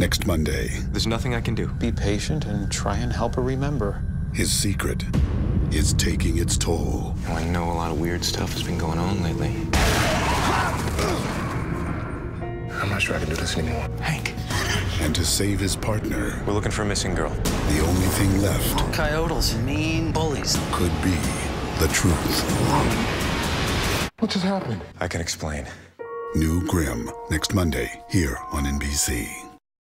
Next Monday, There's nothing I can do. Be patient and try and help her remember. his secret is taking its toll. I know a lot of weird stuff has been going on lately. I'm not sure I can do this anymore. Hank, And to save his partner, we're looking for a missing girl. the only thing left Coyotes, mean bullies. could be the truth. What just happened? I can explain. New Grimm, next Monday, here on NBC.